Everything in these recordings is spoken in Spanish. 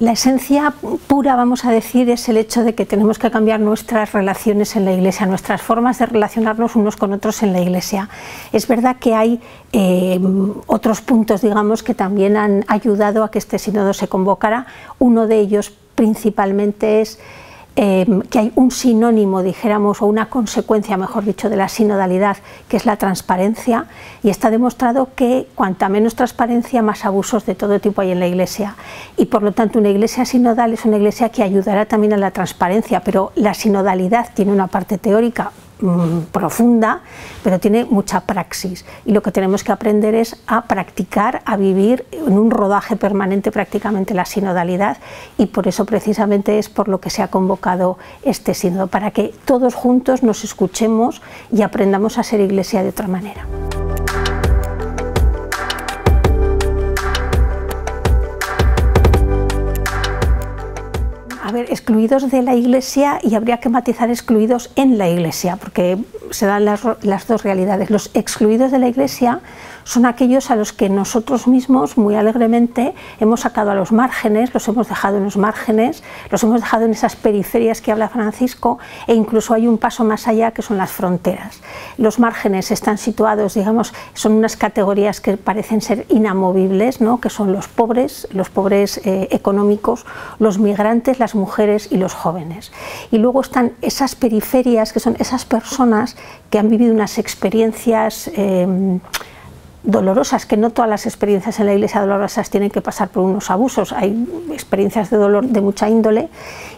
La esencia pura, vamos a decir, es el hecho de que tenemos que cambiar nuestras relaciones en la Iglesia, nuestras formas de relacionarnos unos con otros en la Iglesia. Es verdad que hay eh, otros puntos, digamos, que también han ayudado a que este sínodo se convocara. Uno de ellos principalmente es Em, que hay un sinónimo, dijéramos, o una consecuencia, mejor dicho, de la sinodalidad, que es la transparencia, y está demostrado que cuanta menos transparencia, más abusos de todo tipo hay en la Iglesia. Y por lo tanto, una Iglesia sinodal es una Iglesia que ayudará también a la transparencia, pero la sinodalidad tiene una parte teórica Mm, profunda, pero tiene mucha praxis. Y lo que tenemos que aprender es a practicar, a vivir en un rodaje permanente prácticamente la sinodalidad y por eso precisamente es por lo que se ha convocado este sínodo, para que todos juntos nos escuchemos y aprendamos a ser iglesia de otra manera. A ver, excluidos de la Iglesia y habría que matizar excluidos en la Iglesia, porque se dan las, las dos realidades. Los excluidos de la Iglesia son aquellos a los que nosotros mismos muy alegremente hemos sacado a los márgenes, los hemos dejado en los márgenes, los hemos dejado en esas periferias que habla Francisco e incluso hay un paso más allá que son las fronteras. Los márgenes están situados, digamos, son unas categorías que parecen ser inamovibles, ¿no? que son los pobres, los pobres eh, económicos, los migrantes, las mujeres y los jóvenes. Y luego están esas periferias, que son esas personas que han vivido unas experiencias eh, dolorosas, que no todas las experiencias en la iglesia dolorosas tienen que pasar por unos abusos, hay experiencias de dolor de mucha índole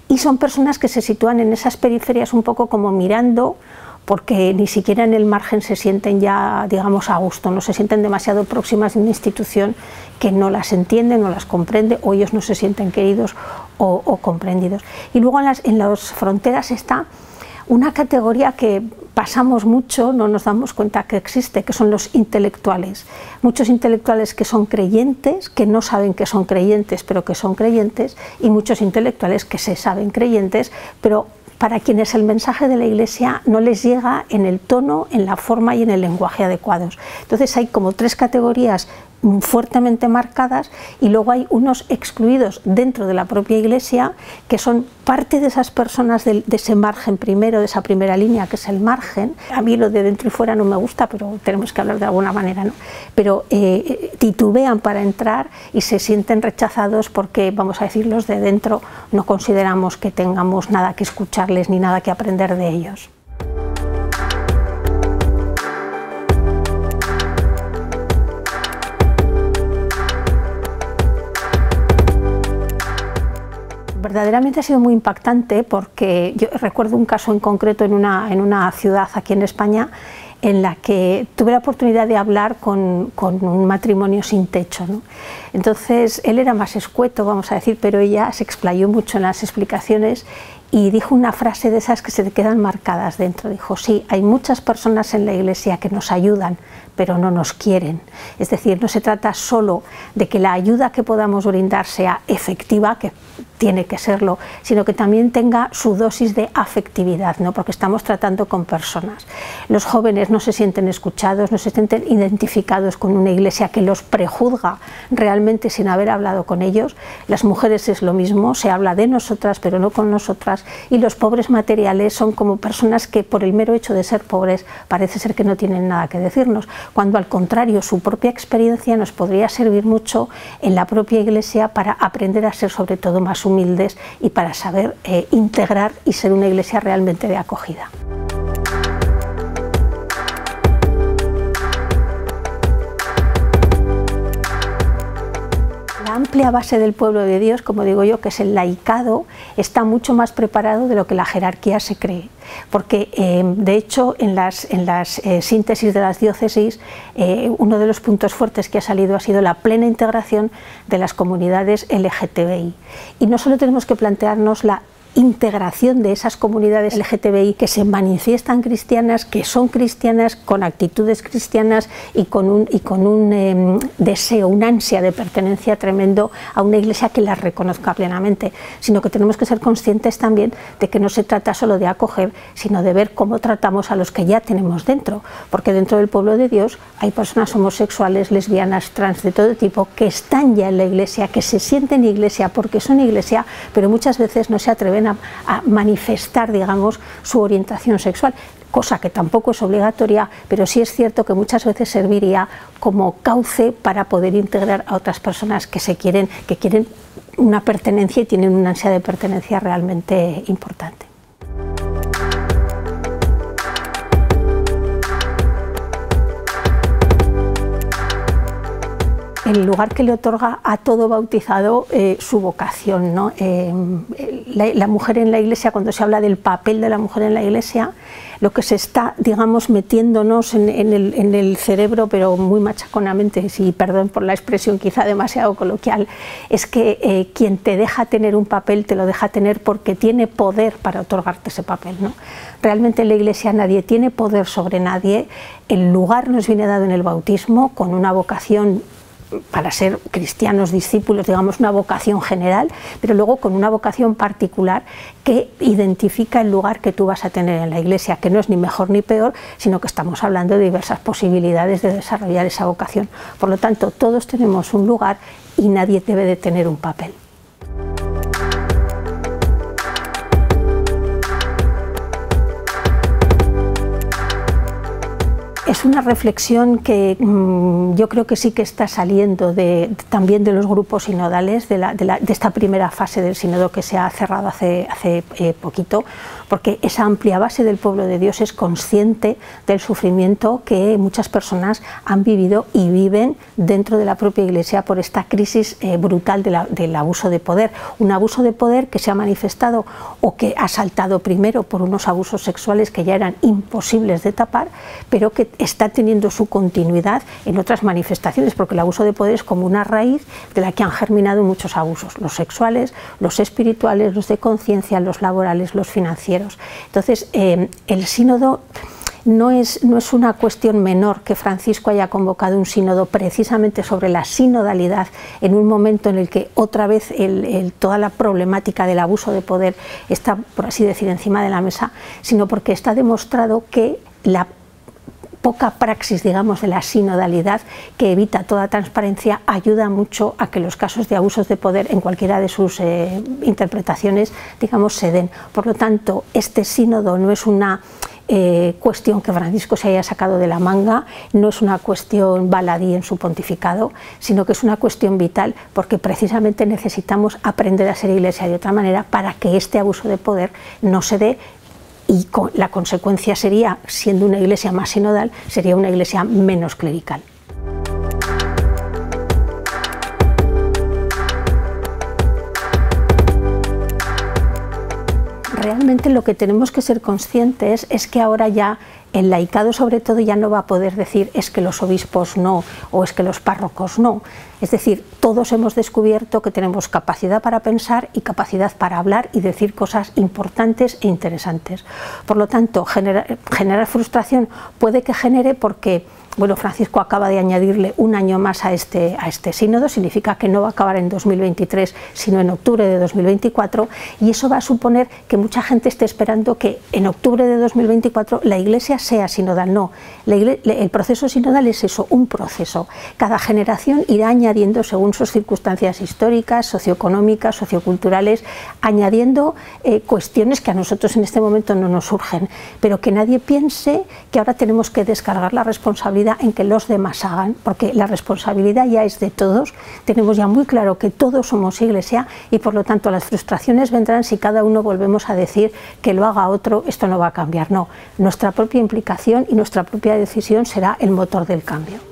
y son personas que se sitúan en esas periferias un poco como mirando porque ni siquiera en el margen se sienten ya, digamos, a gusto, no se sienten demasiado próximas de una institución que no las entiende, no las comprende, o ellos no se sienten queridos o, comprendidos. Y luego en las, en las fronteras está una categoría que pasamos mucho, no nos damos cuenta que existe, que son los intelectuales. Muchos intelectuales que son creyentes, que no saben que son creyentes, pero que son creyentes, y muchos intelectuales que se saben creyentes, pero para quienes el mensaje de la Iglesia no les llega en el tono, en la forma y en el lenguaje adecuados. Entonces hay como tres categorías fuertemente marcadas y luego hay unos excluidos dentro de la propia iglesia que son parte de esas personas de, ese margen primero, de esa primera línea que es el margen. A mí lo de dentro y fuera no me gusta, pero tenemos que hablar de alguna manera, ¿no? Pero eh, titubean para entrar y se sienten rechazados porque, vamos a decir, los de dentro no consideramos que tengamos nada que escucharles ni nada que aprender de ellos. Verdaderamente ha sido muy impactante porque yo recuerdo un caso en concreto en una, en una ciudad aquí en España en la que tuve la oportunidad de hablar con, con un matrimonio sin techo. Entonces él era más escueto, vamos a decir, pero ella se explayó mucho en las explicaciones y dijo una frase de esas que se quedan marcadas dentro. Dijo, sí, hay muchas personas en la iglesia que nos ayudan, pero no nos quieren. Es decir, no se trata solo de que la ayuda que podamos brindar sea efectiva, que tiene que serlo, sino que también tenga su dosis de afectividad, ¿no? porque estamos tratando con personas. Los jóvenes no se sienten escuchados, no se sienten identificados con una iglesia que los prejuzga realmente sin haber hablado con ellos. Las mujeres es lo mismo, se habla de nosotras pero no con nosotras y los pobres materiales son como personas que por el mero hecho de ser pobres parece ser que no tienen nada que decirnos, cuando al contrario su propia experiencia nos podría servir mucho en la propia iglesia para aprender a ser sobre todo más humildes y para saber eh, integrar y ser una iglesia realmente de acogida. La amplia base del pueblo de Dios, como digo yo, que es el laicado, está mucho más preparado de lo que la jerarquía se cree porque eh, de hecho en las, eh, síntesis de las diócesis eh, uno de los puntos fuertes que ha salido ha sido la plena integración de las comunidades LGTBI. Y no solo tenemos que plantearnos la integración de esas comunidades LGTBI que se manifiestan cristianas, que son cristianas, con actitudes cristianas y con un, y con un em, deseo, una ansia de pertenencia tremendo a una iglesia que las reconozca plenamente, sino que tenemos que ser conscientes también de que no se trata solo de acoger, sino de ver cómo tratamos a los que ya tenemos dentro, porque dentro del pueblo de Dios hay personas homosexuales, lesbianas, trans, de todo tipo, que están ya en la iglesia, que se sienten iglesia porque son iglesia, pero muchas veces no se atreven a, manifestar, digamos, su orientación sexual cosa que tampoco es obligatoria, pero sí es cierto que muchas veces serviría como cauce para poder integrar a otras personas que se quieren, que quieren una pertenencia y tienen una ansia de pertenencia realmente importante. El lugar que le otorga a todo bautizado eh, su vocación. ¿no? Eh, la, mujer en la iglesia, cuando se habla del papel de la mujer en la iglesia, lo que se está, digamos, metiéndonos en, el, cerebro, pero muy machaconamente, si perdón por la expresión quizá demasiado coloquial, es que eh, quien te deja tener un papel te lo deja tener porque tiene poder para otorgarte ese papel. ¿no? Realmente en la iglesia nadie tiene poder sobre nadie, el lugar nos viene dado en el bautismo con una vocación para ser cristianos discípulos, digamos, una vocación general, pero luego con una vocación particular que identifica el lugar que tú vas a tener en la iglesia, que no es ni mejor ni peor, sino que estamos hablando de diversas posibilidades de desarrollar esa vocación. Por lo tanto, todos tenemos un lugar y nadie debe de tener un papel. Es una reflexión que mm, yo creo que sí que está saliendo también de los grupos sinodales, de, esta primera fase del sínodo que se ha cerrado hace, hace eh, poquito, porque esa amplia base del pueblo de Dios es consciente del sufrimiento que muchas personas han vivido y viven dentro de la propia Iglesia por esta crisis eh, brutal del abuso de poder. Un abuso de poder que se ha manifestado o que ha saltado primero por unos abusos sexuales que ya eran imposibles de tapar, pero que está teniendo su continuidad en otras manifestaciones, porque el abuso de poder es como una raíz de la que han germinado muchos abusos, los sexuales, los espirituales, los de conciencia, los laborales, los financieros. Entonces, eh, el sínodo no es, no es, una cuestión menor que Francisco haya convocado un sínodo precisamente sobre la sinodalidad en un momento en el que otra vez toda la problemática del abuso de poder está, por así decir, encima de la mesa, sino porque está demostrado que la poca praxis, digamos, de la sinodalidad que evita toda transparencia ayuda mucho a que los casos de abusos de poder en cualquiera de sus eh, interpretaciones, digamos, se den. Por lo tanto, este sínodo no es una eh, cuestión que Francisco se haya sacado de la manga, no es una cuestión baladí en su pontificado, sino que es una cuestión vital porque precisamente necesitamos aprender a ser iglesia de otra manera para que este abuso de poder no se dé y la consecuencia sería, siendo una iglesia más sinodal, sería una iglesia menos clerical. Realmente lo que tenemos que ser conscientes es que ahora ya el laicado sobre todo ya no va a poder decir es que los obispos no o es que los párrocos no. Es decir, todos hemos descubierto que tenemos capacidad para pensar y capacidad para hablar y decir cosas importantes e interesantes. Por lo tanto, generar frustración puede que genere porque bueno, Francisco acaba de añadirle un año más a este, a este sínodo, significa que no va a acabar en 2023, sino en octubre de 2024, y eso va a suponer que mucha gente esté esperando que en octubre de 2024 la Iglesia sea sinodal. No, el proceso sinodal es eso, un proceso. Cada generación irá añadiendo, según sus circunstancias históricas, socioeconómicas, socioculturales, añadiendo eh, cuestiones que a nosotros en este momento no nos surgen, pero que nadie piense que ahora tenemos que descargar la en que los demás hagan, porque la responsabilidad ya es de todos, tenemos ya muy claro que todos somos iglesia y por lo tanto las frustraciones vendrán si cada uno volvemos a decir que lo haga otro, esto no va a cambiar, no, nuestra propia implicación y nuestra propia decisión será el motor del cambio.